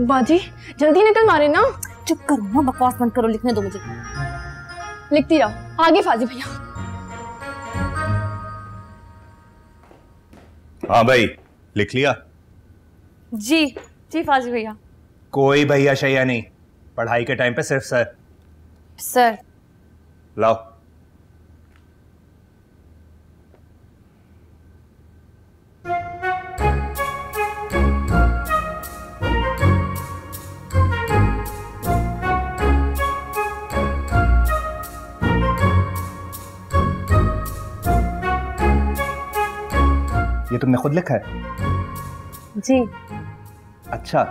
बाजी जल्दी निकल मारे ना। चुप करो ना बकवास बंद करो लिखने दो मुझे। लिखती रहो। आगे फाजी भैया। हाँ भाई लिख लिया? जी जी फाजी भैया। कोई भैया शैया नहीं। पढ़ाई के टाइम पे सिर्फ़ सर। सर। लाओ। ये तुमने खुद लिखा है? जी। अच्छा